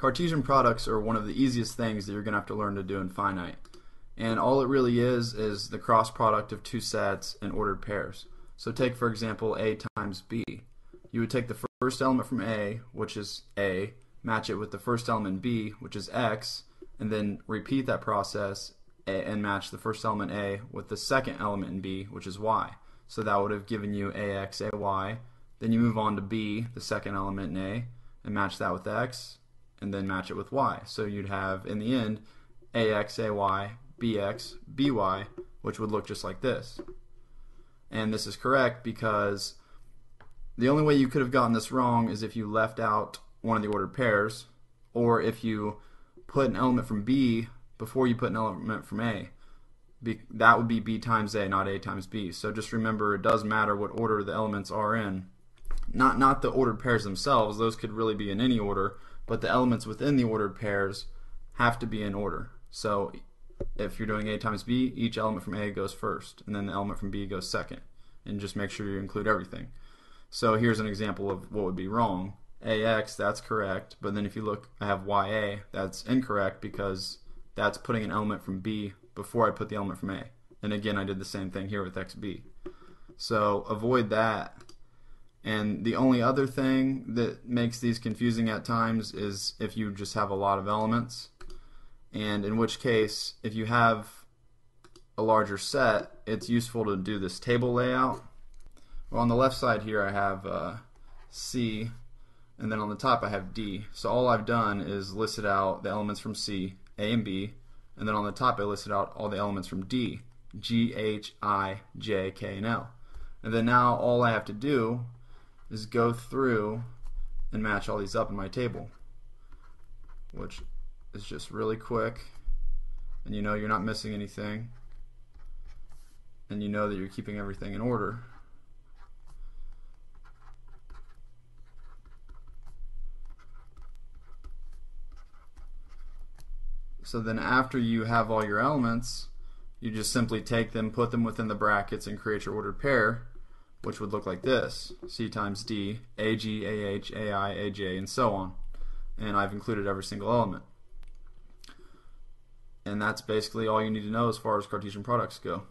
Cartesian products are one of the easiest things that you're going to have to learn to do in finite. And all it really is is the cross product of two sets in ordered pairs. So take for example A times B. You would take the first element from A, which is A, match it with the first element B, which is X, and then repeat that process and match the first element A with the second element in B, which is Y. So that would have given you AX, AY. Then you move on to B, the second element in A, and match that with X, and then match it with y. So you'd have, in the end, ax, ay, bx, by, which would look just like this. And this is correct because the only way you could have gotten this wrong is if you left out one of the ordered pairs, or if you put an element from b before you put an element from a. Be, that would be b times a, not a times b. So just remember, it does matter what order the elements are in. Not not the ordered pairs themselves; those could really be in any order but the elements within the ordered pairs have to be in order. So if you're doing A times B, each element from A goes first, and then the element from B goes second. And just make sure you include everything. So here's an example of what would be wrong. AX, that's correct, but then if you look, I have YA, that's incorrect because that's putting an element from B before I put the element from A. And again, I did the same thing here with XB. So avoid that and the only other thing that makes these confusing at times is if you just have a lot of elements. And in which case, if you have a larger set, it's useful to do this table layout. Well, on the left side here, I have uh, C, and then on the top, I have D. So all I've done is listed out the elements from C, A and B, and then on the top, I listed out all the elements from D, G, H, I, J, K, and L. And then now all I have to do is go through and match all these up in my table, which is just really quick. And you know you're not missing anything. And you know that you're keeping everything in order. So then after you have all your elements, you just simply take them, put them within the brackets, and create your ordered pair which would look like this C times D, AG, AH, AI, AJ, and so on. And I've included every single element. And that's basically all you need to know as far as Cartesian products go.